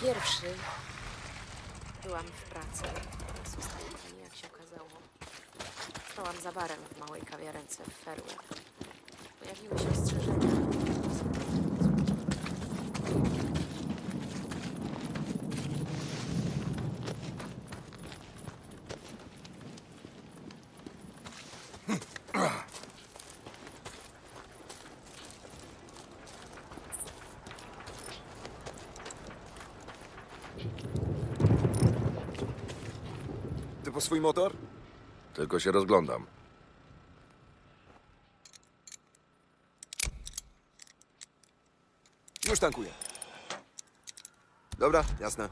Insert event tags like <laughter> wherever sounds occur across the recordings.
Pierwszy. Byłam w pracy. Z ostatnimi, jak się okazało. Stałam za barem w małej kawiarence w Fairway. Pojawiły się ostrzeżenia. Ty po swój motor? Tylko się rozglądam. Już tankuję. Dobra, jasne.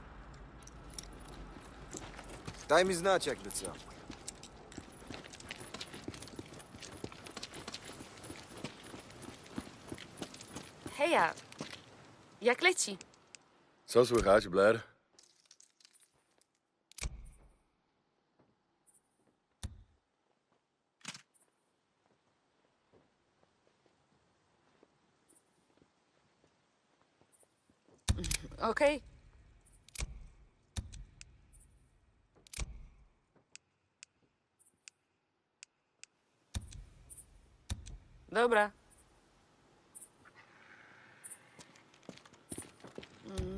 Daj mi znać, jakby co. Heja! Jak leci? Co słychać, Blair? Okej. Dobra.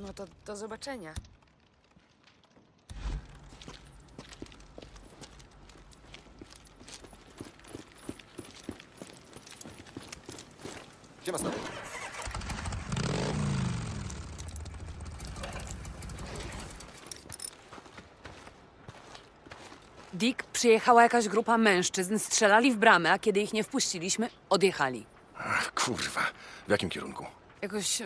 No to do zobaczenia. Gdzie ma Dick, przyjechała jakaś grupa mężczyzn, strzelali w bramę, a kiedy ich nie wpuściliśmy, odjechali. Ach, kurwa. W jakim kierunku? Jakoś e,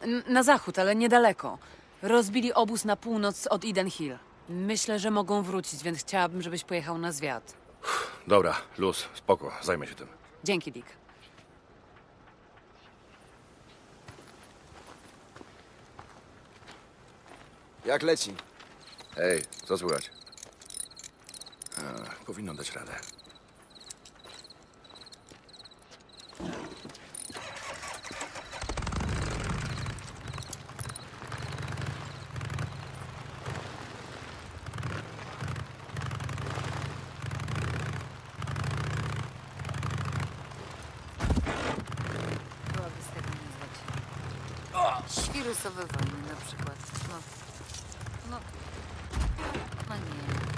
n- na zachód, ale niedaleko. Rozbili obóz na północ od Eden Hill. Myślę, że mogą wrócić, więc chciałabym, żebyś pojechał na zwiat. Dobra, luz, spoko, zajmę się tym. Dzięki, Dick. Jak leci? Hej, co słychać? A, powinno dać radę. Byłaby z tego nazwać. Świrusowe wojny na przykład. No. No. No nie.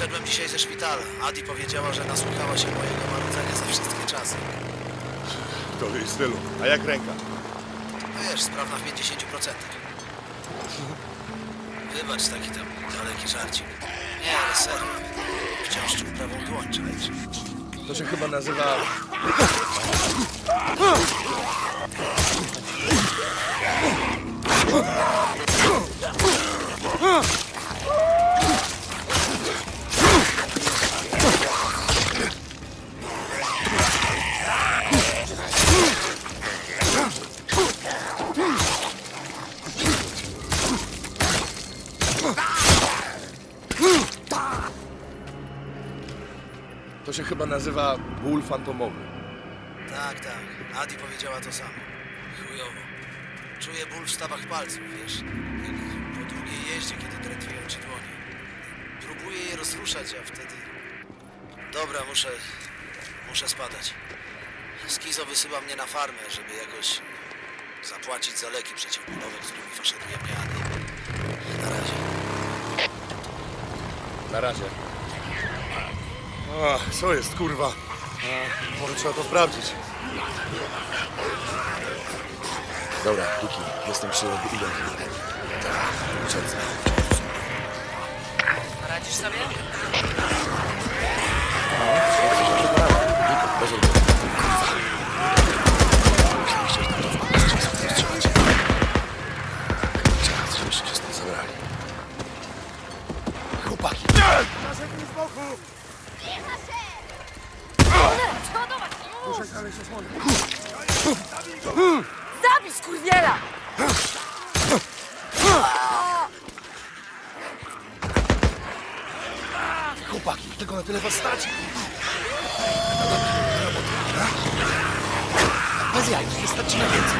Wyszedłem dzisiaj ze szpitala. Adi powiedziała, że nasłuchała się mojego marudzenia za wszystkie czasy. To jej stylu. A jak ręka? No Wiesz, sprawna w 50%. Wybacz taki tam daleki żarcik. Nie, ale serio. Wciąż czuł prawą dłoń, czaisz? To się chyba nazywa... <laughs> To się chyba nazywa ból fantomowy. Tak, tak. Adi powiedziała to samo. Chujowo. Czuję ból w stawach palców, wiesz? Po długiej jeździe, kiedy drętwieją ci dłonie. Próbuję je rozruszać, a wtedy... Dobra, muszę... Muszę spadać. Skizo wysyła mnie na farmę, żeby jakoś zapłacić za leki przeciwbólowe, którymi faszeruje mnie Adi. Na razie. Na razie. A, co jest, kurwa? A, może trzeba to sprawdzić. Dobra, Duki, jestem przy Idę. Tak, uciec. Radzisz sobie? Chłopaki! Narzeknij z boku! Zabij skurwiela! Chłopaki, tylko na tyle was stać. Bez jaj, wystarczy na więcej.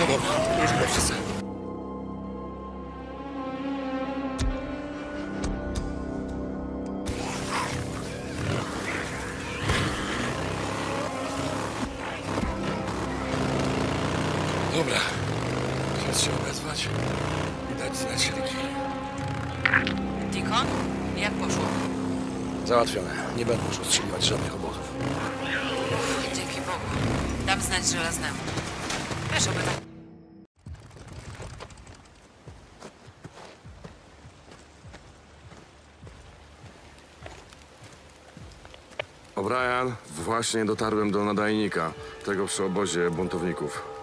No dobra, już chyba wszyscy. Dobra, czas się odezwać i dać znać Riki. Deacon, jak poszło? Załatwione. Nie będę już ostrzeliwać żadnych obozów. Dzięki Bogu. Dam znać żelaznemu. Wiesz, oby tak... O'Brien, właśnie dotarłem do nadajnika, tego przy obozie buntowników.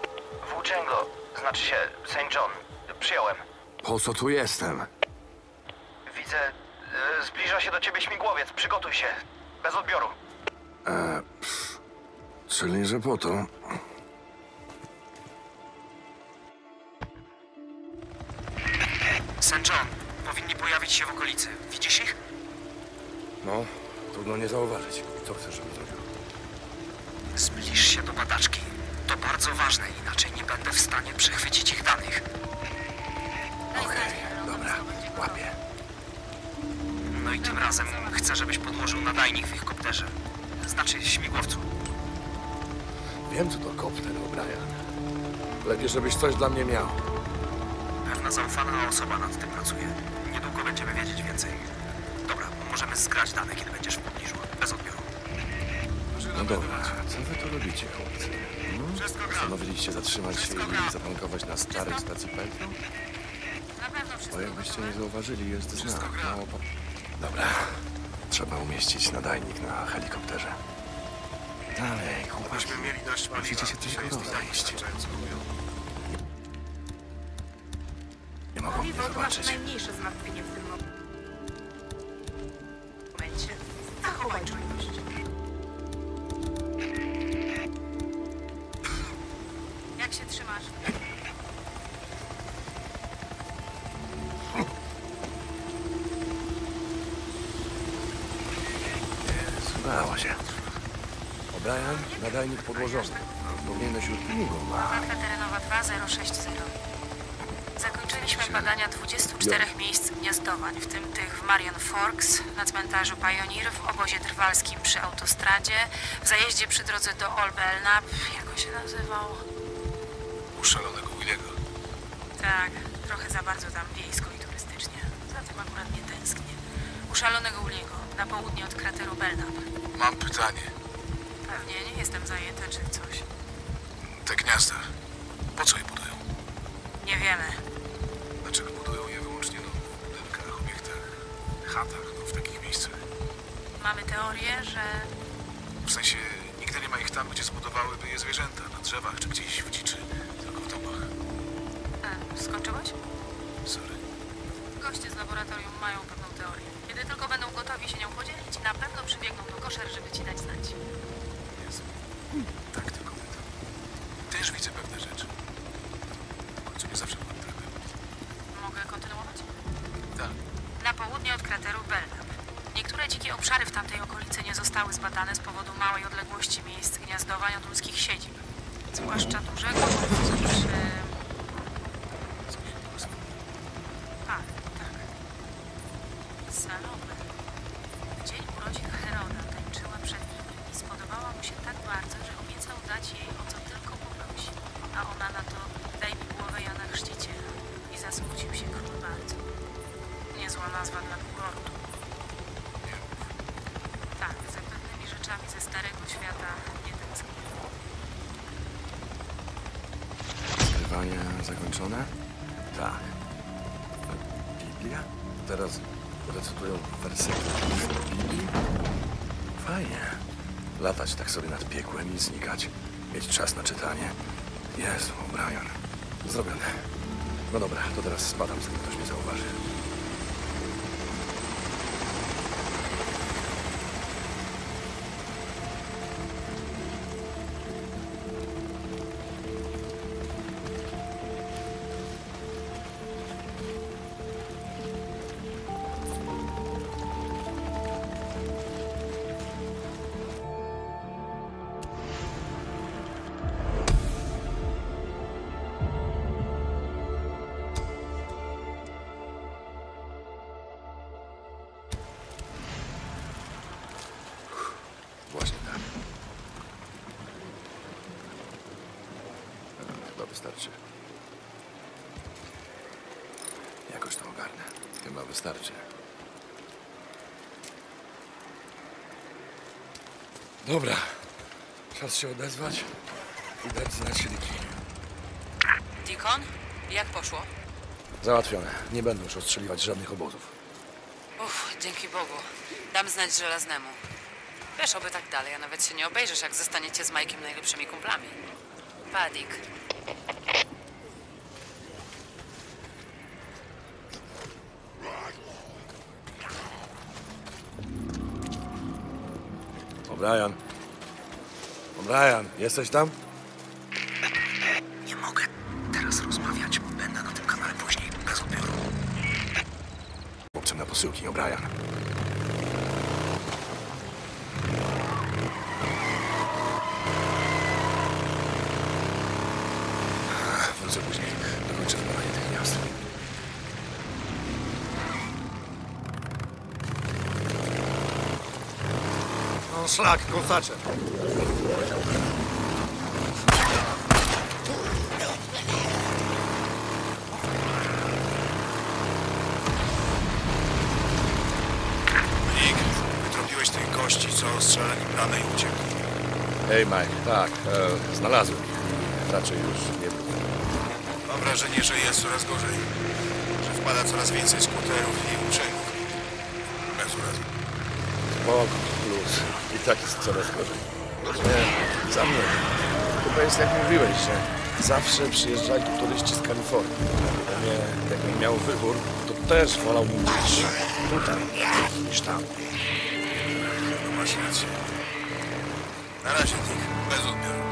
Znaczy się St. John. Przyjąłem. Po co tu jestem? Widzę, e, zbliża się do ciebie śmigłowiec. Przygotuj się. Bez odbioru. Czyli, że po to. St. John, powinni pojawić się w okolicy. Widzisz ich? No, trudno nie zauważyć. Co chcesz, żebym zrobił? Zbliż się do badaczki. To bardzo ważne, inaczej nie będę w stanie przechwycić ich danych. Okej, dobra, łapię. No i tym razem chcę, żebyś podłożył nadajnik w ich kopterze. Znaczy śmigłowcu. Wiem, co to kopter, O'Brien. Lepiej, żebyś coś dla mnie miał. Pewna zaufana osoba nad tym pracuje. Niedługo będziemy wiedzieć więcej. Dobra, możemy zgrać dane, kiedy będziesz w pobliżu. Bez odbioru. No dobra, co wy tu robicie, chłopcy? Hmm? Postanowiliście zatrzymać się i zatankować na starej stacji wszystko Bo jakbyście nie zauważyli, jest znak. Mało po... Dobra, trzeba umieścić nadajnik na helikopterze. Dalej, chłopaki. Musicie się tylko rozejść. Nie mogą mnie zobaczyć. najmniejsze zmartwienie w tym momencie. Zachowaj czujność. Podłożony. Powinieneś już długo. Marka terenowa 2060. Zakończyliśmy badania 24 miejsc gniazdowań, w tym tych w Marion Forks, na cmentarzu Pioneer, w obozie drwalskim przy autostradzie, w zajeździe przy drodze do Old Belknap, jak on się nazywał? U szalonego Williego. Tak, trochę za bardzo tam wiejsko i turystycznie. Za tym akurat nie tęsknię. U szalonego na południe od krateru Belknap. Mam pytanie. Pewnie nie jestem zajęta czy coś. Te gniazda, po co je budują? Nie wiemy. Dlaczego budują je wyłącznie no, w budynkach, obiektach, chatach, no, w takich miejscach? Mamy teorię, że W sensie, nigdy nie ma ich tam, gdzie zbudowałyby je zwierzęta, na drzewach czy gdzieś w dziczy, tylko w domach. E, skończyłeś? Sorry. Goście z laboratorium mają pewną teorię. Kiedy tylko będą gotowi się nią podzielić, na pewno przybiegną do koszer, żeby ci dać znać. Tak, tylko pytam. Też widzę pewne rzeczy. Sobie nad piekłem i znikać. Mieć czas na czytanie. Jezu, Brian. Zrobione. No dobra, to teraz spadam, zanim ktoś wystarczy. Dobra, czas się odezwać i dać znać Riki. Deacon, jak poszło? Załatwione. Nie będą już ostrzeliwać żadnych obozów. Uff, dzięki Bogu. Dam znać żelaznemu. Wiesz, oby tak dalej, a nawet się nie obejrzysz, jak zostaniecie z Majkiem najlepszymi kumplami. Padik. O'Brien. O'Brien, jesteś tam? Szlak, kosacze. Nick, wytropiłeś tych gości, co strzelali planę i uciekli. Hej, Mike. Tak, e, znalazłem ich. Raczej już nie był. Mam wrażenie, że jest coraz gorzej. Że wpada coraz więcej skuterów i uczynków. Bez urazy. Spoko, tak jest coraz gorzej. Nie, za mnie. Chyba jest jak mówiłeś, że zawsze przyjeżdżali tu turyści z Kalifornii. Pewnie jakbym miał wybór, to też wolałbym być tutaj niż tam. No masz rację. Na razie, Nick. Bez odbioru.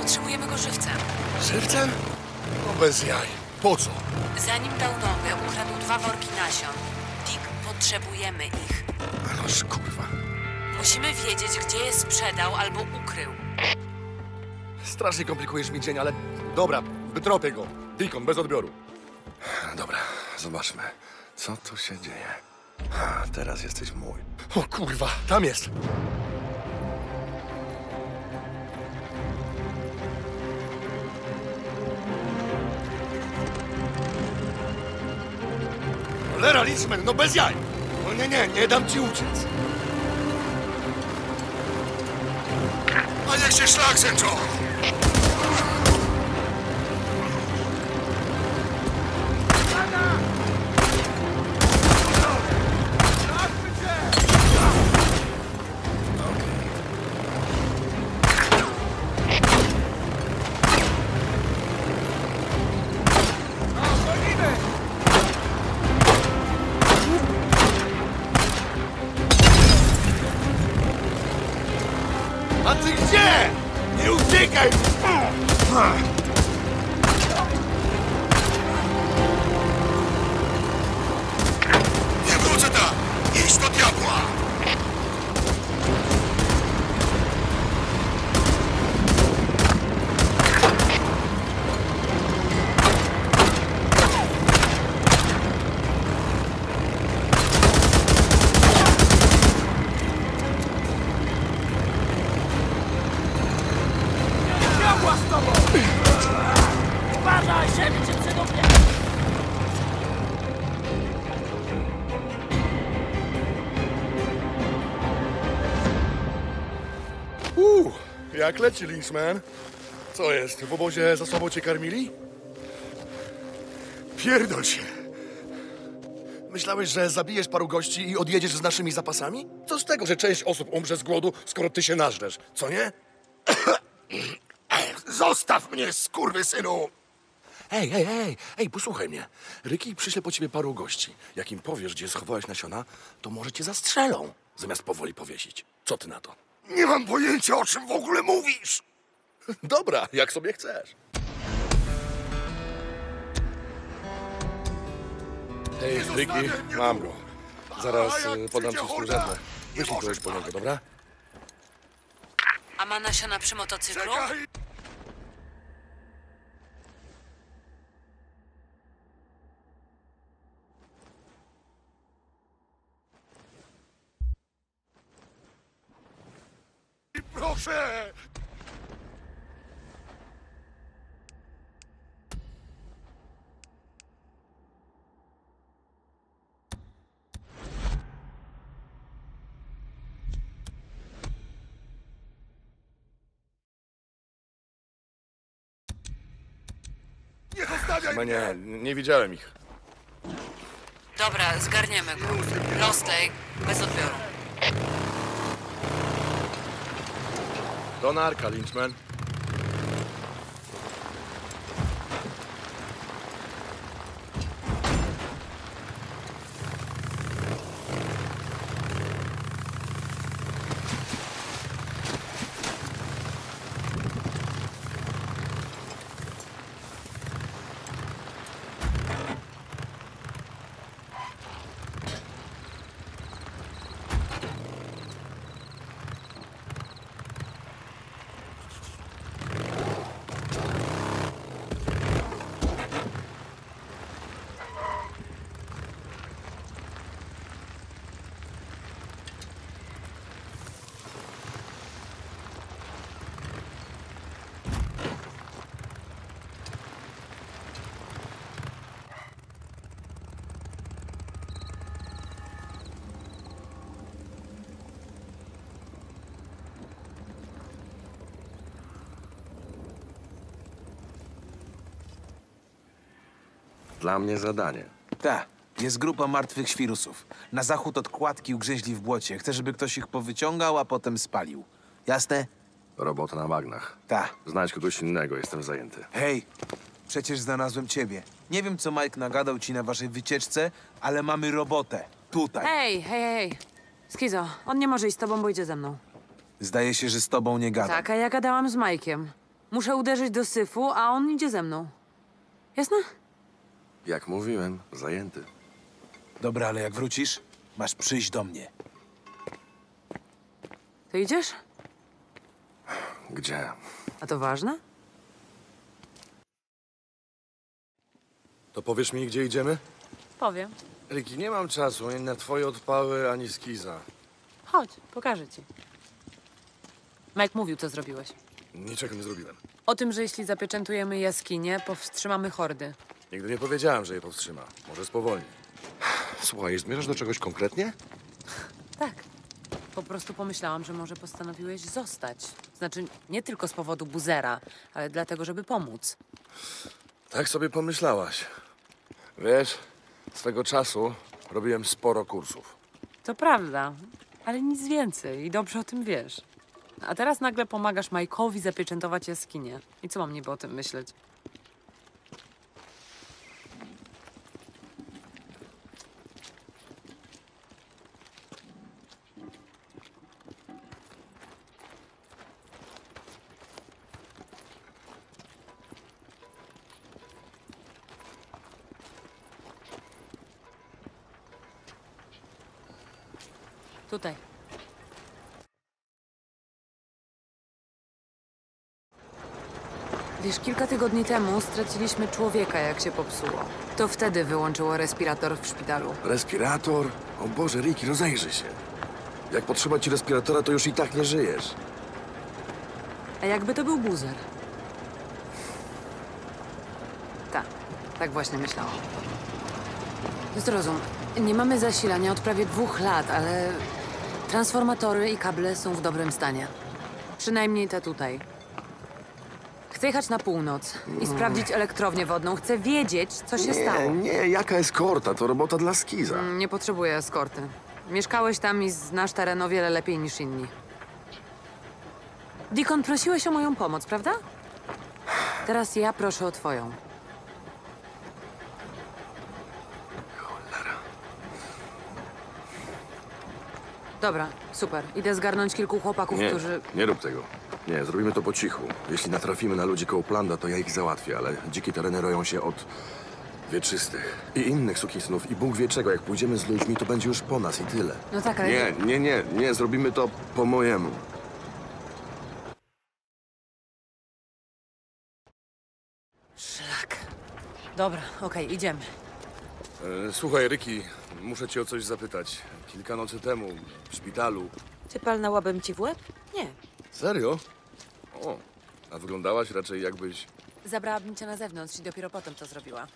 Potrzebujemy go żywcem. Żywcem? No bez jaj. Po co? Zanim dał nogę, ukradł dwa worki nasion. Dick, potrzebujemy ich. Noż kurwa. Musimy wiedzieć, gdzie je sprzedał albo ukrył. Strasznie komplikujesz mi dzień, ale dobra, wytropię go. Deacon, bez odbioru. Dobra, zobaczmy, co tu się dzieje. A, teraz jesteś mój. O kurwa, tam jest. Cholera, Liczmen, no bez jaj. No nie, nie, nie dam ci uciec. A niech jak leci Lynchman? Co jest, w obozie za sobą cię karmili? Pierdol się. Myślałeś, że zabijesz paru gości i odjedziesz z naszymi zapasami? Co z tego, że część osób umrze z głodu, skoro ty się nażresz, co nie? <coughs> Zostaw mnie, skurwysynu! Ej, ej, ej, ej, posłuchaj mnie. Ryki przyśle po ciebie paru gości. Jak im powiesz, gdzie schowałeś nasiona, to może cię zastrzelą, zamiast powoli powiesić. Co ty na to? Nie mam pojęcia, o czym w ogóle mówisz! <laughs> Dobra, jak sobie chcesz. Hej, Ricky, mam go. Zaraz y, podam ci służebne. Wyślij kogoś po niego, dobra? A ma nasiona przy motocyklu? Pomocy! Nie zostawiaj Chyba nie, nie widziałem ich. Dobra, zgarniemy go. Lost bez odbioru. Do narka, Lynchman. Dla mnie zadanie. Ta, jest grupa martwych świrusów. Na zachód od kładki ugrzęźli w błocie. Chcę, żeby ktoś ich powyciągał, a potem spalił. Jasne? Robota na bagnach. Ta. Znajdź kogoś innego, jestem zajęty. Hej, przecież znalazłem ciebie. Nie wiem, co Mike nagadał ci na waszej wycieczce, ale mamy robotę. Tutaj. Hej, hej, hej. Skizo, on nie może iść z tobą, bo idzie ze mną. Zdaje się, że z tobą nie gadam. Tak, a ja gadałam z Majkiem. Muszę uderzyć do syfu, a on idzie ze mną. Jasne? Jak mówiłem, zajęty. Dobra, ale jak wrócisz, masz przyjść do mnie. To idziesz? Gdzie? A to ważne? To powiesz mi, gdzie idziemy? Powiem. Ricky, nie mam czasu ani na twoje odpały, ani skiza. Chodź, pokażę ci. Mike mówił, co zrobiłeś. Niczego nie zrobiłem. O tym, że jeśli zapieczętujemy jaskinie, powstrzymamy hordy. Nigdy nie powiedziałem, że je powstrzyma. Może spowolni. Słuchaj, zmierzasz do czegoś konkretnie? Tak. Po prostu pomyślałam, że może postanowiłeś zostać. Znaczy, nie tylko z powodu buzera, ale dlatego, żeby pomóc. Tak sobie pomyślałaś. Wiesz, swego czasu robiłem sporo kursów. To prawda, ale nic więcej i dobrze o tym wiesz. A teraz nagle pomagasz Majkowi zapieczętować jaskinię. I co mam niby o tym myśleć? Tutaj. Wiesz, kilka tygodni temu straciliśmy człowieka, jak się popsuło. To wtedy wyłączyło respirator w szpitalu. Respirator? O Boże, Ricky, rozejrzyj się. Jak potrzeba ci respiratora, to już i tak nie żyjesz. A jakby to był buzer? Tak, tak właśnie myślałam. Zrozum, nie mamy zasilania od prawie dwóch lat, ale transformatory i kable są w dobrym stanie. Przynajmniej te tutaj. Chcę jechać na północ i sprawdzić elektrownię wodną. Chcę wiedzieć, co się stało. Nie, nie, jaka eskorta? To robota dla skiza. Mm, Nie potrzebuję eskorty. Mieszkałeś tam i znasz teren o wiele lepiej niż inni. Deacon, prosiłeś o moją pomoc, prawda? Teraz ja proszę o twoją. Dobra, super. Idę zgarnąć kilku chłopaków, Nie, którzy... nie rób tego. Nie, zrobimy to po cichu. Jeśli natrafimy na ludzi koło Planda, to ja ich załatwię, ale dzikie tereny roją się od wieczystych i innych sukinsynów i Bóg wie czego. Jak pójdziemy z ludźmi, to będzie już po nas i tyle. No tak, ale... Nie, nie, nie, nie, zrobimy to po mojemu. Szlak. Dobra, okej, idziemy. E, słuchaj, Ryki, muszę cię o coś zapytać. Kilka nocy temu w szpitalu. Czy palnęłabym ci w łeb? Nie. Serio? O, a wyglądałaś raczej jakbyś... Zabrałabym cię na zewnątrz i dopiero potem to zrobiła.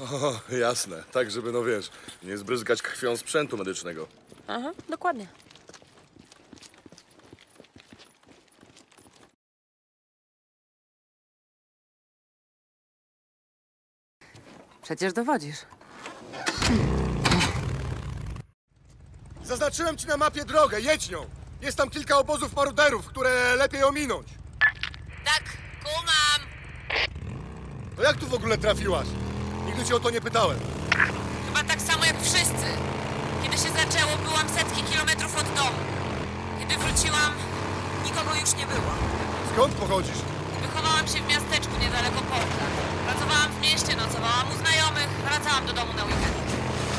O, jasne. Tak, żeby, no wiesz, nie zbryzgać krwią sprzętu medycznego. Aha, dokładnie. Przecież dowodzisz. Zaznaczyłem ci na mapie drogę, jedź nią. Jest tam kilka obozów maruderów, które lepiej ominąć. Tak, kumam! To jak tu w ogóle trafiłaś? Nigdy cię o to nie pytałem. Chyba tak samo jak wszyscy. Kiedy się zaczęło, byłam setki kilometrów od domu. Kiedy wróciłam, nikogo już nie było. Skąd pochodzisz? Wychowałam się w miasteczku niedaleko Portland. Pracowałam w mieście, nocowałam u znajomych, wracałam do domu na weekend.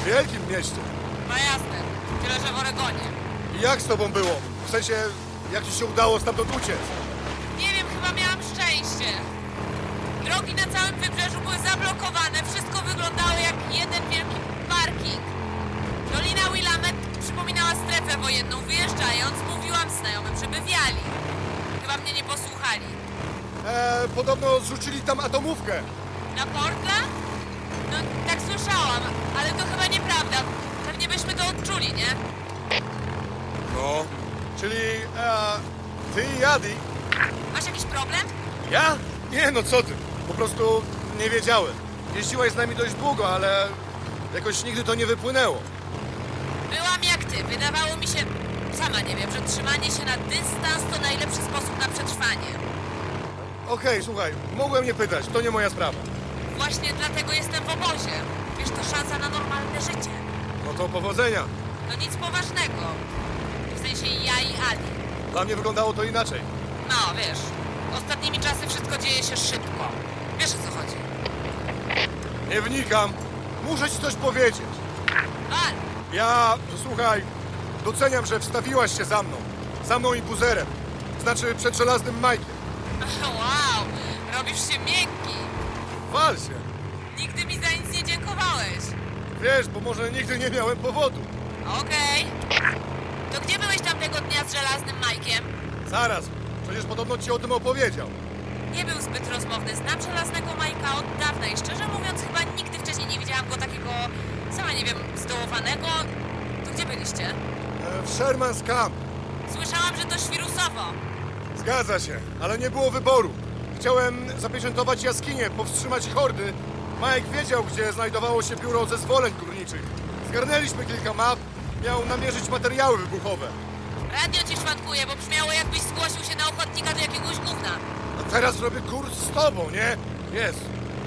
W wielkim mieście. No jasne, tyle że w Oregonie. I jak z tobą było? W sensie, jak ci się udało stamtąd uciec? Nie wiem, chyba miałam szczęście. Drogi na całym wybrzeżu były zablokowane, wszystko wyglądało jak jeden wielki parking. Dolina Willamette przypominała strefę wojenną. Wyjeżdżając, mówiłam znajomym, żeby wiali. Chyba mnie nie posłuchali. E, podobno zrzucili tam atomówkę. Na Portland? No, tak słyszałam, ale to chyba nieprawda. Pewnie byśmy to odczuli, nie? No. Czyli e, ty i Adi. Masz jakiś problem? Ja? Nie, no co ty. Po prostu nie wiedziałem. Jeździłaś z nami dość długo, ale jakoś nigdy to nie wypłynęło. Byłam jak ty. Wydawało mi się, sama nie wiem, że trzymanie się na dystans to najlepszy sposób na przetrwanie. Okej, słuchaj, mogłem nie pytać, to nie moja sprawa. Właśnie dlatego jestem w obozie. Wiesz, to szansa na normalne życie. No to powodzenia. No nic poważnego. W sensie ja i Adi. Dla mnie wyglądało to inaczej. No, wiesz, ostatnimi czasy wszystko dzieje się szybko. Wiesz o co chodzi. Nie wnikam. Muszę ci coś powiedzieć. Al, Ja, słuchaj, doceniam, że wstawiłaś się za mną. Za mną i buzerem. Znaczy przed żelaznym Majkiem. <laughs> wow, robisz się miękki. Wal się. Nigdy mi za nic nie dziękowałeś. Wiesz, bo może nigdy nie miałem powodu. Okej. To gdzie byłeś tamtego dnia z żelaznym Majkiem? Zaraz, przecież podobno ci o tym opowiedział. Nie był zbyt rozmowny. Znam żelaznego Majka od dawna i szczerze mówiąc chyba nigdy wcześniej nie widziałam go takiego, sama nie wiem, zdołowanego. To gdzie byliście? E, w Sherman's Camp. Słyszałam, że to świrusowo. Zgadza się, ale nie było wyboru. Chciałem zapieczętować jaskinię, powstrzymać hordy. Mike wiedział, gdzie znajdowało się biuro zezwoleń górniczych. Zgarnęliśmy kilka map, miał namierzyć materiały wybuchowe. Radio ci szwankuje, bo brzmiało jakbyś zgłosił się na ochotnika do jakiegoś gówna. Teraz robię kurs z tobą, nie? Jest.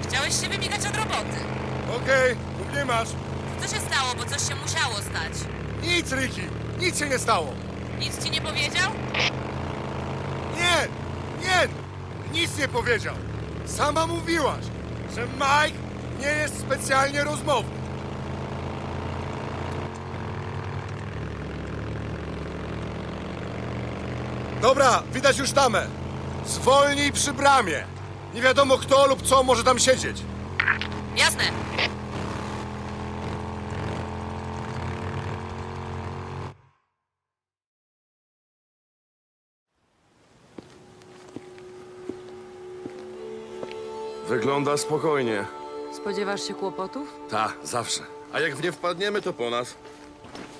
Chciałeś się wymigać od roboty. Okej, okay, nie masz. Co się stało, bo coś się musiało stać? Nic, Ricky, nic się nie stało. Nic ci nie powiedział? Nie, nie, nic nie powiedział. Sama mówiłaś, że Mike nie jest specjalnie rozmowny. Dobra, widać już tamę. Zwolnij przy bramie. Nie wiadomo kto lub co może tam siedzieć. Jasne. Wygląda spokojnie. Spodziewasz się kłopotów? Ta, zawsze. A jak w nie wpadniemy, to po nas.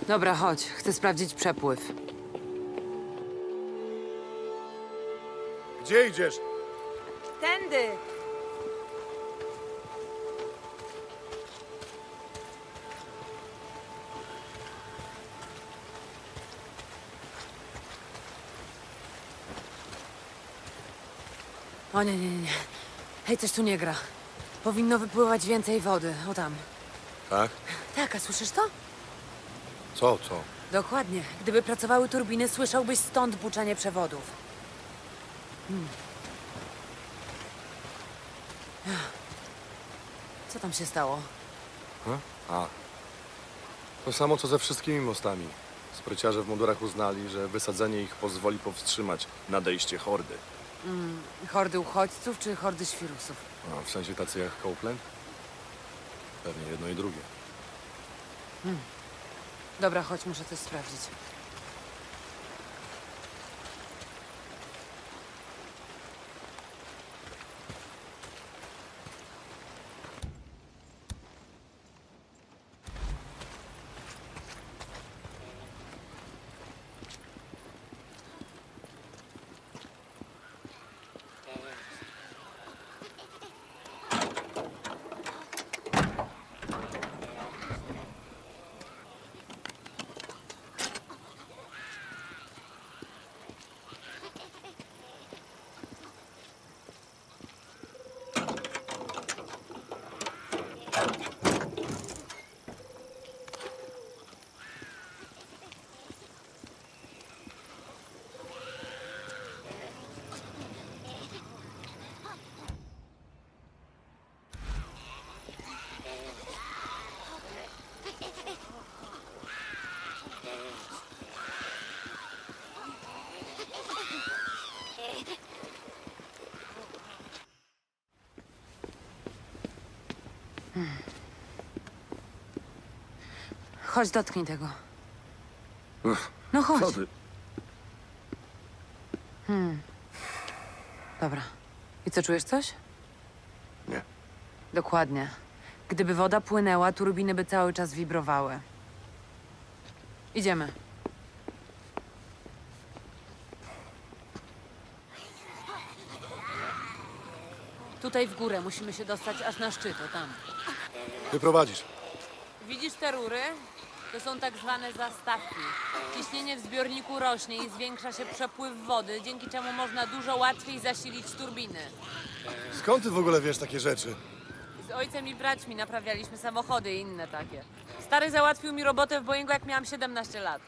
Dobra, chodź. Chcę sprawdzić przepływ. Gdzie idziesz? Tędy! O nie, nie, nie, nie. Hej, coś tu nie gra. Powinno wypływać więcej wody. O tam. Tak? Tak, a słyszysz to? Co, co? Dokładnie. Gdyby pracowały turbiny, słyszałbyś stąd buczenie przewodów. Hmm. Co tam się stało? A. To samo, co ze wszystkimi mostami. Spryciarze w mundurach uznali, że wysadzenie ich pozwoli powstrzymać nadejście hordy. Hordy uchodźców czy hordy świrusów? A w sensie tacy jak Copeland? Pewnie jedno i drugie. Dobra, chodź, muszę coś sprawdzić. Chodź, dotknij tego. No chodź. Co ty? Dobra. I co, czujesz coś? Nie. Dokładnie. Gdyby woda płynęła, turbiny by cały czas wibrowały. Idziemy. Tutaj w górę musimy się dostać aż na szczyt, o tam. Wyprowadzisz. Widzisz te rury? To są tak zwane zastawki. Ciśnienie w zbiorniku rośnie i zwiększa się przepływ wody, dzięki czemu można dużo łatwiej zasilić turbiny. Skąd ty w ogóle wiesz takie rzeczy? Z ojcem i braćmi naprawialiśmy samochody i inne takie. Stary załatwił mi robotę w Boeingu, jak miałam 17 lat.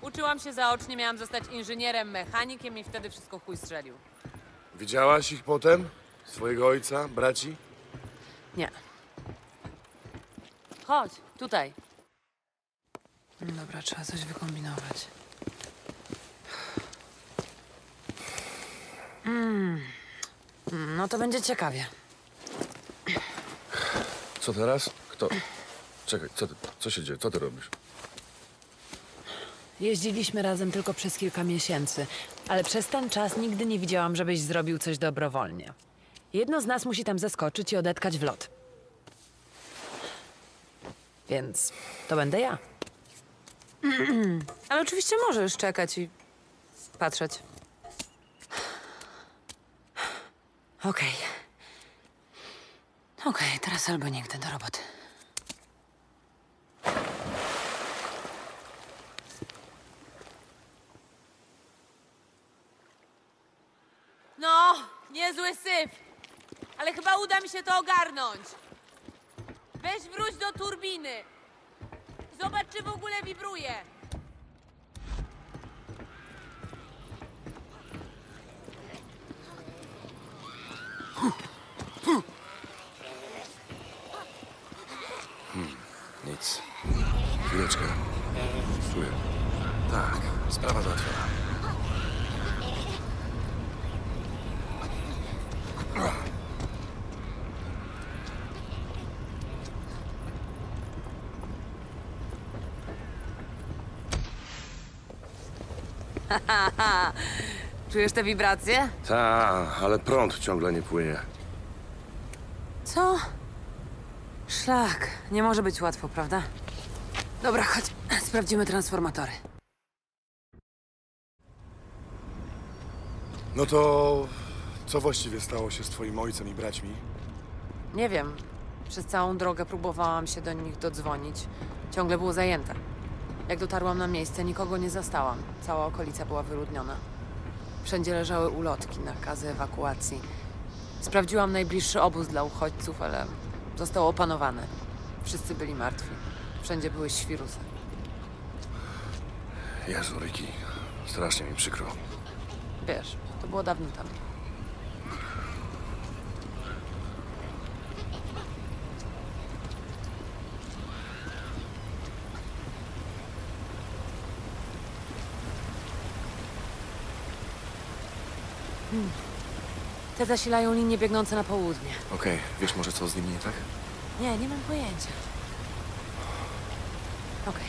Uczyłam się zaocznie, miałam zostać inżynierem, mechanikiem i wtedy wszystko chuj strzelił. Widziałaś ich potem? Swojego ojca, braci? Nie. Chodź, tutaj. Dobra, trzeba coś wykombinować. Mm. No to będzie ciekawie. Co teraz? Kto? Czekaj, co, ty, co się dzieje? Co ty robisz? Jeździliśmy razem tylko przez kilka miesięcy, ale przez ten czas nigdy nie widziałam, żebyś zrobił coś dobrowolnie. Jedno z nas musi tam zeskoczyć i odetkać w lot. Więc to będę ja. Ale oczywiście możesz czekać i patrzeć. Okej. Okej, teraz albo nigdy do roboty. No, niezły syf. Ale chyba uda mi się to ogarnąć. Weź wróć do turbiny. Zobacz, czy w ogóle wibruje. Nic. Chwileczkę. Czuję. Tak, sprawa załatwiona. <laughs> Czujesz te wibracje? Ta, ale prąd ciągle nie płynie. Co? Szlak. Nie może być łatwo, prawda? Dobra, chodź. Sprawdzimy transformatory. No to co właściwie stało się z twoim ojcem i braćmi? Nie wiem. Przez całą drogę próbowałam się do nich dodzwonić. Ciągle było zajęte. Jak dotarłam na miejsce, nikogo nie zastałam. Cała okolica była wyludniona. Wszędzie leżały ulotki, nakazy ewakuacji. Sprawdziłam najbliższy obóz dla uchodźców, ale został opanowany. Wszyscy byli martwi. Wszędzie były świrusy. Jezu, Ricky, strasznie mi przykro. Wiesz, to było dawno temu. Te zasilają linie biegnące na południe. Okej, wiesz może co z nimi nie tak? Nie, nie mam pojęcia. Okej.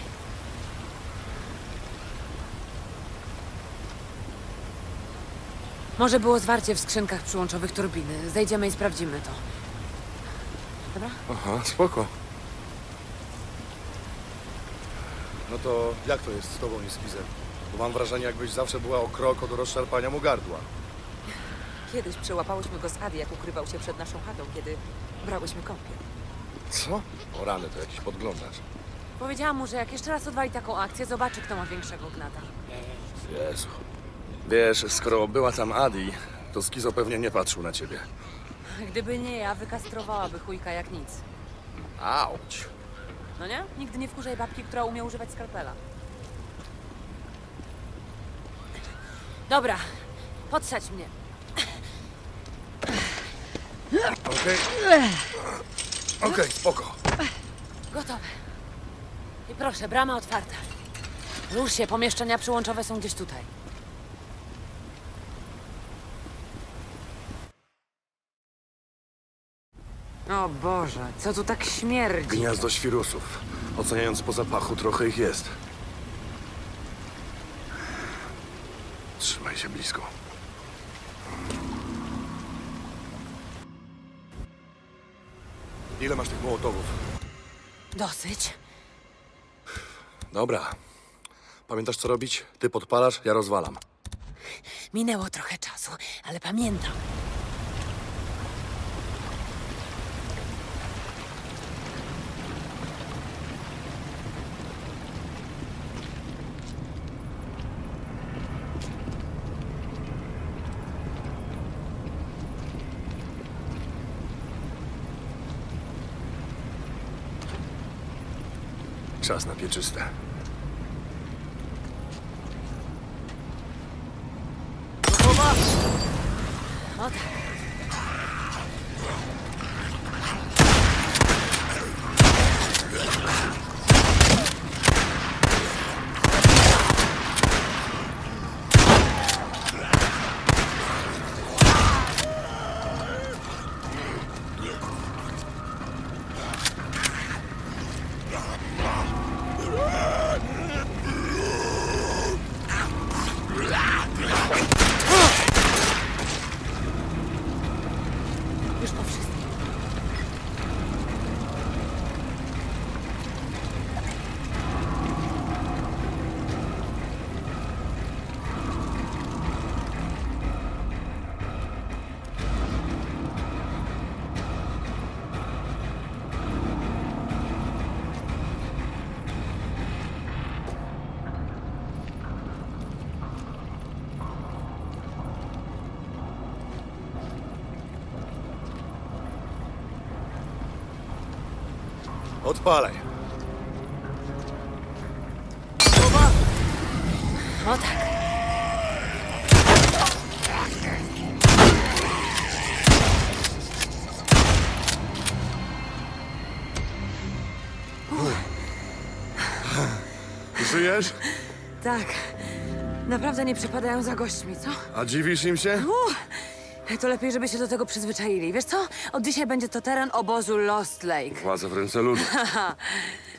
Może było zwarcie w skrzynkach przyłączowych turbiny. Zejdziemy i sprawdzimy to. Dobra? Aha, spoko. No to jak to jest z tobą i z Kizem? Bo mam wrażenie, jakbyś zawsze była o krok od rozszarpania mu gardła. Kiedyś przełapałyśmy go z Adi, jak ukrywał się przed naszą chatą, kiedy brałyśmy kąpiel. Co? O rany, to jakiś podglądacz. Powiedziałam mu, że jak jeszcze raz odwali taką akcję, zobaczy, kto ma większego gnata. Jezu. Wiesz, skoro była tam Adi, to Skizo pewnie nie patrzył na ciebie. Gdyby nie ja, wykastrowałaby chujka jak nic. Auć. No nie? Nigdy nie wkurzaj babki, która umie używać skalpela. Dobra, podsać mnie. Okej? Okej, spoko. Gotowe. I proszę, brama otwarta. Rusz się, pomieszczenia przyłączowe są gdzieś tutaj. O Boże, co tu tak śmierdzi? Gniazdo świrusów. Oceniając po zapachu, trochę ich jest. Trzymaj się blisko. Ile masz tych mołotowów? Dosyć. Dobra. Pamiętasz, co robić? Ty podpalasz, ja rozwalam. Minęło trochę czasu, ale pamiętam. Czas na pieczyste. Gotowa? O tak. Już po wszystkim. Odpalaj. O tak. Żyjesz? Tak. Naprawdę nie przypadają za gośćmi, co? A dziwisz im się? Uff, to lepiej, żeby się do tego przyzwyczaili. Wiesz co? Od dzisiaj będzie to teren obozu Lost Lake. Władza w ręce ludu. <laughs> Haha.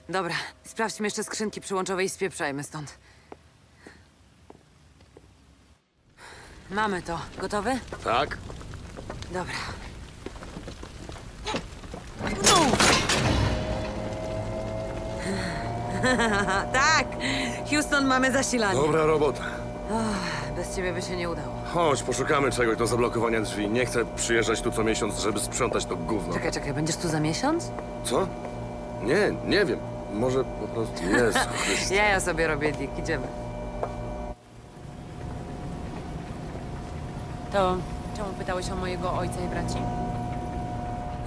Dobra, sprawdźmy jeszcze skrzynki przyłączowe i spieprzajmy stąd. Mamy to. Gotowy? Tak? Dobra. <laughs> tak! Houston, mamy zasilanie. Dobra robota. Bez ciebie by się nie udało. Chodź, poszukamy czegoś do zablokowania drzwi. Nie chcę przyjeżdżać tu co miesiąc, żeby sprzątać to gówno. Czekaj, czekaj, będziesz tu za miesiąc? Co? Nie, nie wiem. Może po prostu jest. <laughs> Chryste. Ja ja sobie robię Dick, idziemy. To czemu pytałeś o mojego ojca i braci?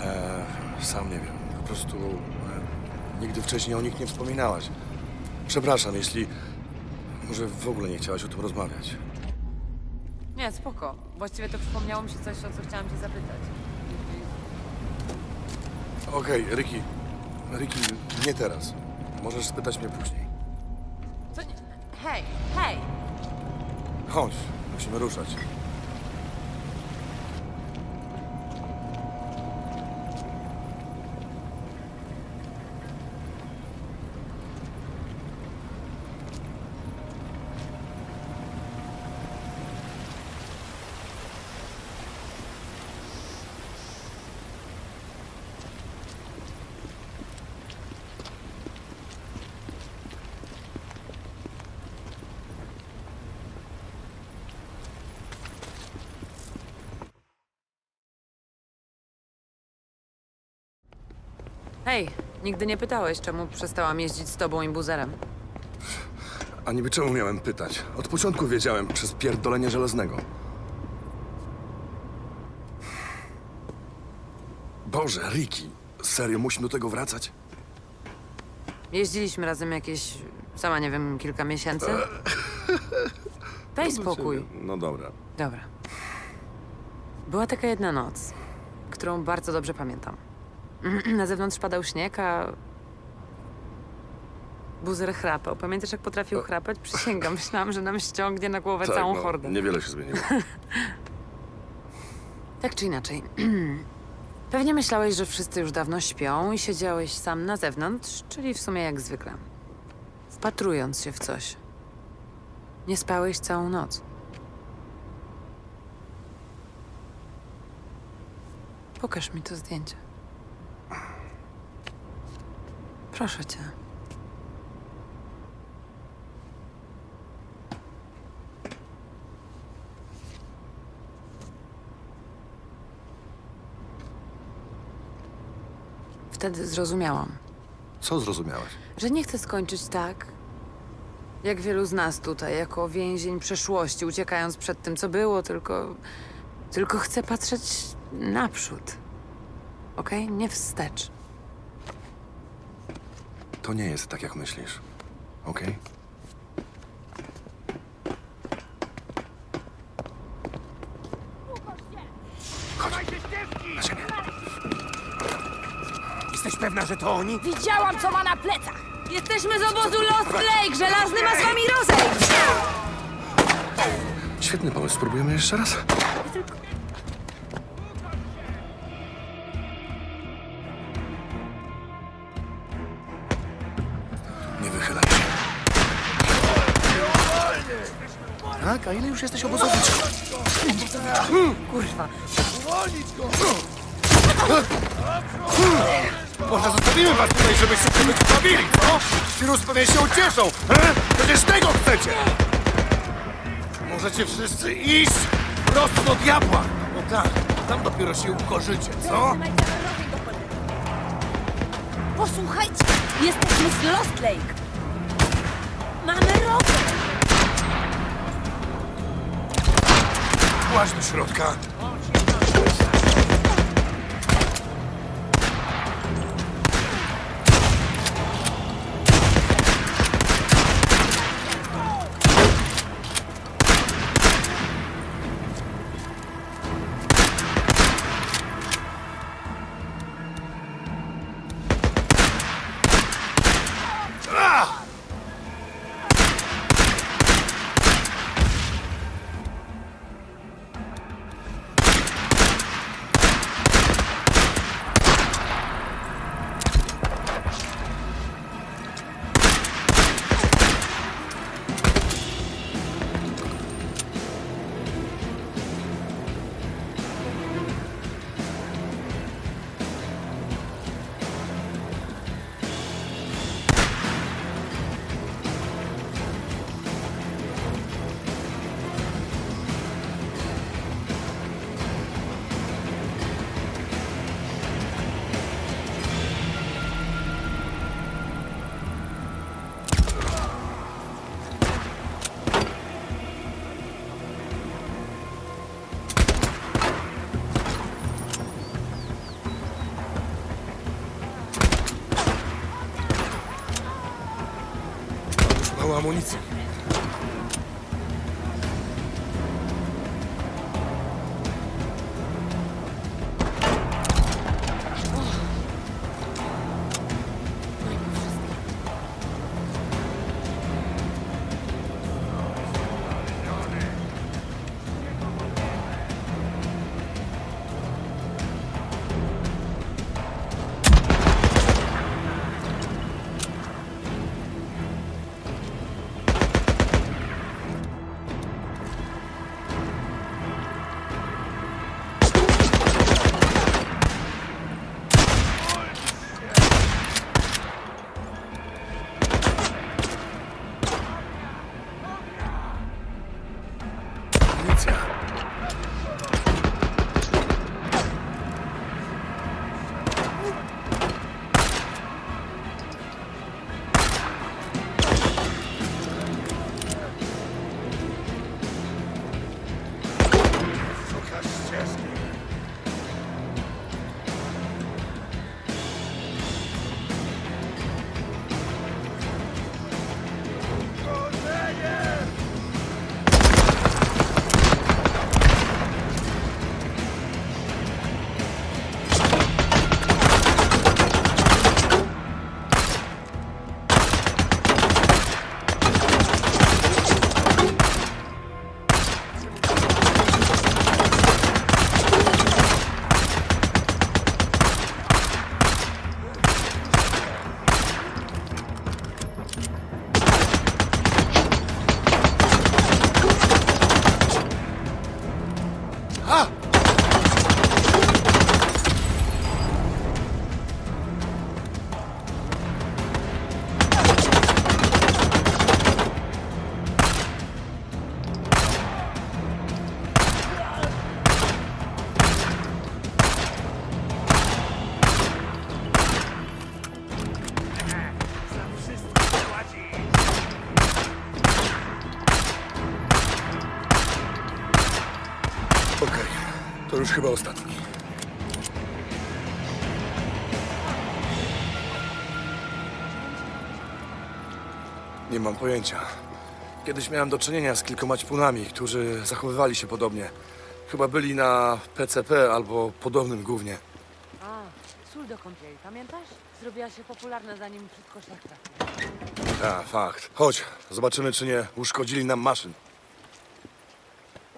E, sam nie wiem. Po prostu e, nigdy wcześniej o nich nie wspominałaś. Przepraszam, jeśli może w ogóle nie chciałaś o tym rozmawiać. Nie, spoko. Właściwie to przypomniało mi się coś, o co chciałam cię zapytać. Okej, Ricky. Ricky, nie teraz. Możesz spytać mnie później. Co nie... Hej, hej! Chodź, musimy ruszać. Hej, nigdy nie pytałeś, czemu przestałam jeździć z tobą i buzerem. A niby czemu miałem pytać? Od początku wiedziałem przez pierdolenie żelaznego. Boże, Ricky, serio musimy do tego wracać? Jeździliśmy razem jakieś, sama nie wiem, kilka miesięcy. Daj spokój. No dobra. Dobra. Była taka jedna noc, którą bardzo dobrze pamiętam. Na zewnątrz padał śnieg, a buzer chrapał. Pamiętasz, jak potrafił chrapać? Przysięgam, <laughs> myślałam, że nam ściągnie na głowę Tak, całą no, hordę. Niewiele się zmieniło. <laughs> Tak czy inaczej. <clears throat> Pewnie myślałeś, że wszyscy już dawno śpią i siedziałeś sam na zewnątrz, czyli w sumie jak zwykle. Wpatrując się w coś. Nie spałeś całą noc. Pokaż mi to zdjęcie. Proszę cię. Wtedy zrozumiałam, Co zrozumiałeś? że nie chcę skończyć tak, jak wielu z nas tutaj, jako więzień przeszłości, uciekając przed tym, co było, tylko. tylko chcę patrzeć naprzód. Okej? Nie wstecz. To nie jest tak, jak myślisz. Okej? Chodź. Na ziemię. Jesteś pewna, że to oni? Widziałam, co ma na plecach! Jesteśmy z obozu Lost Lake! Żelazny ma z wami rozejść! Świetny pomysł. Spróbujemy jeszcze raz? Tak? A ile już jesteś obozowiczem? Kurwa. Może zostawimy was tutaj, żebyście się wybawili, co? Wirus pewnie się ucieszą. E? Przecież tego chcecie! Możecie wszyscy iść prosto do diabła. No tak, tam dopiero się ukorzycie, co? Posłuchajcie, jesteśmy z Lost Lake! Mamy Właź do środka. Już mam pojęcia. Kiedyś miałem do czynienia z kilkoma ćpunami, którzy zachowywali się podobnie. Chyba byli na PCP albo podobnym głównie. A, sól do kąpieli, pamiętasz? Zrobiła się popularna zanim wszystko szlak. A, fakt. Chodź, zobaczymy, czy nie uszkodzili nam maszyn.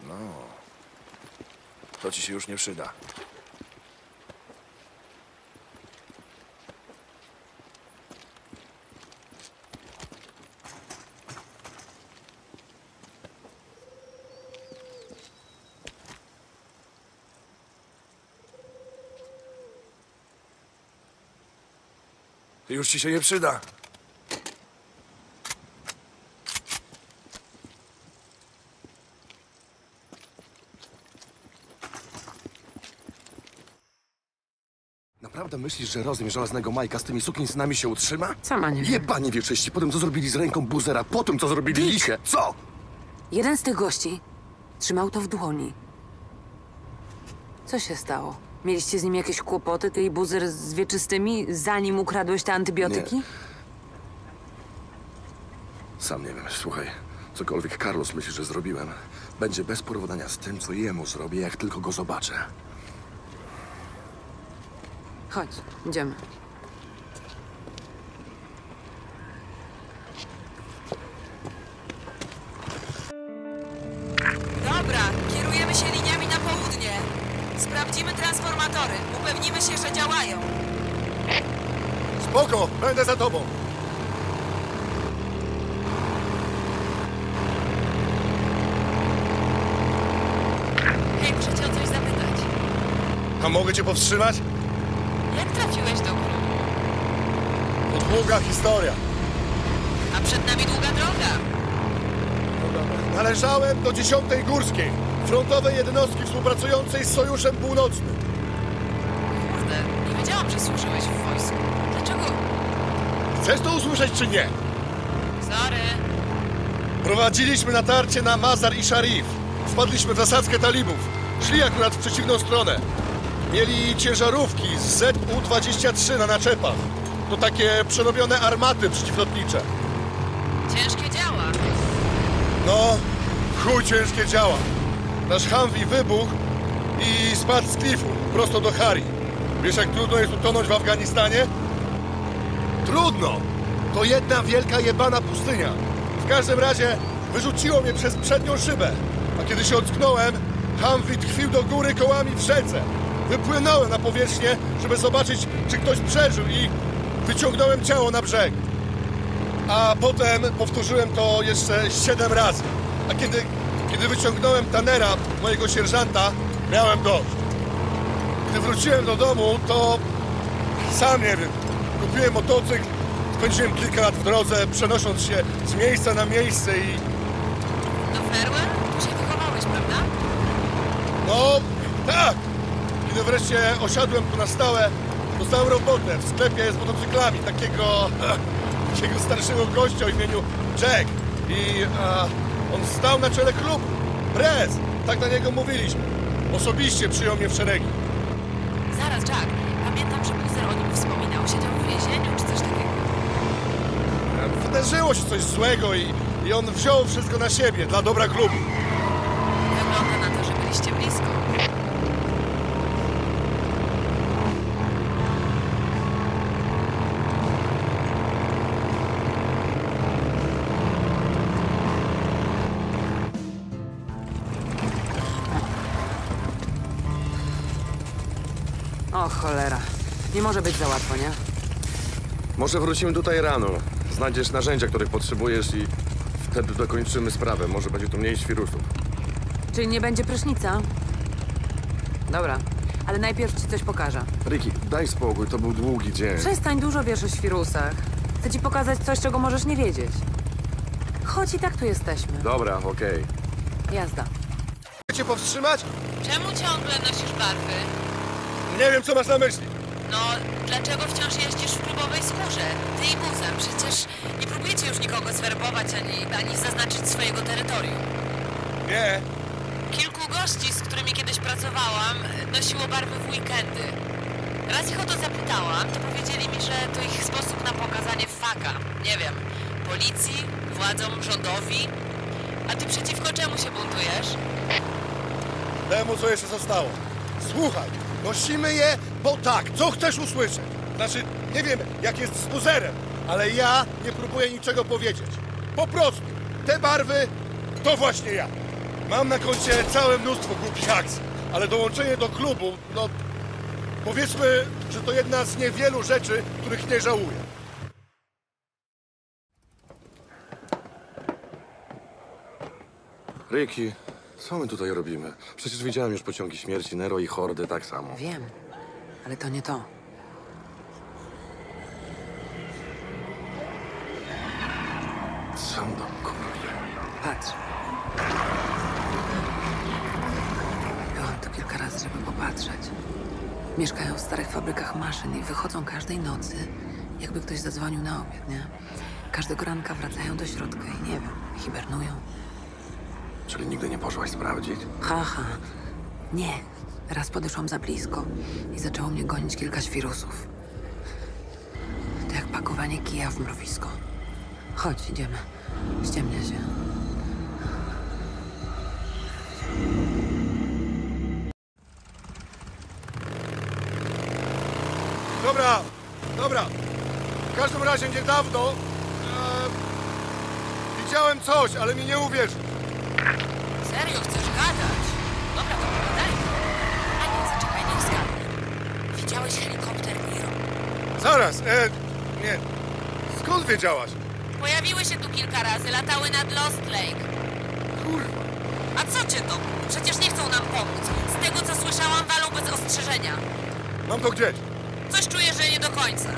No. To ci się już nie przyda. Już ci się nie przyda. Naprawdę myślisz, że rozum żelaznego Majka z tymi sukinsynami się utrzyma? Sama nie wiem. Jebanie wieczyści, po tym co zrobili z ręką buzera, po tym co zrobili Dick! Liche. Co? Jeden z tych gości trzymał to w dłoni. Co się stało? Mieliście z nim jakieś kłopoty, ty i buzer z wieczystymi, zanim ukradłeś te antybiotyki? Nie. Sam nie wiem, słuchaj. Cokolwiek Carlos myśli, że zrobiłem, będzie bez porównania z tym, co jemu zrobię, jak tylko go zobaczę. Chodź, idziemy. 60. Górskiej, frontowej jednostki współpracującej z Sojuszem Północnym. Kurde, nie wiedziałam, że służyłeś w wojsku. Dlaczego? Chcesz to usłyszeć czy nie? Sorry. Prowadziliśmy natarcie na Mazar i Sharif. Wpadliśmy w zasadzkę talibów. Szli akurat w przeciwną stronę. Mieli ciężarówki z ZU-23 na naczepach. To takie przerobione armaty przeciwlotnicze. Ciężkie działa. No, w chuj ciężkie działa. Nasz Humvee wybuchł i spadł z klifu, prosto do Hari. Wiesz, jak trudno jest utonąć w Afganistanie? Trudno! To jedna wielka jebana pustynia. W każdym razie wyrzuciło mnie przez przednią szybę. A kiedy się ocknąłem, Humvee tkwił do góry kołami w rzece. Wypłynąłem na powierzchnię, żeby zobaczyć, czy ktoś przeżył i wyciągnąłem ciało na brzeg. A potem powtórzyłem to jeszcze siedem razy. A kiedy, kiedy wyciągnąłem Tanera, mojego sierżanta, miałem dość. Gdy wróciłem do domu, to sam nie wiem. Kupiłem motocykl, spędziłem kilka lat w drodze, przenosząc się z miejsca na miejsce i Do Ferwell? Tu się wychowałeś, prawda? no tak. Kiedy wreszcie osiadłem tu na stałe, dostałem robotę w sklepie z motocyklami takiego, <laughs> takiego starszego gościa o imieniu Jack. I a, on stał na czele klubu. Prez, tak na niego mówiliśmy. Osobiście przyjął mnie w szeregi. Zaraz, Jack. Pamiętam, że Buzer o nim wspominał. Siedział w więzieniu czy coś takiego. Wydarzyło się coś złego i, i on wziął wszystko na siebie dla dobra klubu. Może być za łatwo, nie? Może wrócimy tutaj rano. Znajdziesz narzędzia, których potrzebujesz i wtedy dokończymy sprawę. Może będzie tu mniej świrusów. Czyli nie będzie prysznica? Dobra, ale najpierw ci coś pokażę. Ricky, daj spokój, to był długi dzień. Przestań, dużo wiesz o świrusach. Chcę ci pokazać coś, czego możesz nie wiedzieć. Chodź i tak tu jesteśmy. Dobra, okej. Jazda. Chcecie powstrzymać? Czemu ciągle nosisz barwy? Nie wiem, co masz na myśli. No, dlaczego wciąż jeździsz w klubowej skórze? Ty i Buzer, przecież nie próbujecie już nikogo zwerbować ani, ani zaznaczyć swojego terytorium. Nie. Kilku gości, z którymi kiedyś pracowałam, nosiło barwy w weekendy. Raz ich o to zapytałam, to powiedzieli mi, że to ich sposób na pokazanie faka. Nie wiem, policji, władzom, rządowi. A ty przeciwko czemu się buntujesz? Temu, co jeszcze zostało. Słuchaj, nosimy je, bo tak, co chcesz usłyszeć? Znaczy, nie wiem, jak jest z puzerem, ale ja nie próbuję niczego powiedzieć. Po prostu, te barwy to właśnie ja. Mam na koncie całe mnóstwo głupich akcji, ale dołączenie do klubu, no powiedzmy, że to jedna z niewielu rzeczy, których nie żałuję. Ricky, co my tutaj robimy? Przecież widziałem już pociągi śmierci, Nero i Hordy tak samo. Wiem, ale to nie to. Co tam, kurde? Patrz. Byłam tu kilka razy, żeby popatrzeć. Mieszkają w starych fabrykach maszyn i wychodzą każdej nocy, jakby ktoś zadzwonił na obiad, nie? Każdego ranka wracają do środka i nie wiem, hibernują. Czyli nigdy nie poszłaś sprawdzić? Haha. Nie. Raz podeszłam za blisko i zaczęło mnie gonić kilka świrusów. To jak pakowanie kija w mrowisko. Chodź, idziemy. Ściemnia się. Dobra, dobra. W każdym razie niedawno e, widziałem coś, ale mi nie uwierzył. Serio, chcesz gadać? Dobra, to pogadaj. A nie, zaczekaj, niech zgadnę. Widziałeś helikopter Miro? Zaraz, e, nie. Skąd wiedziałaś? Pojawiły się tu kilka razy, latały nad Lost Lake. Kurwa. A co cię to? Przecież nie chcą nam pomóc. Z tego, co słyszałam, walą bez ostrzeżenia. Mam to gdzieś. Coś czuję, że nie do końca.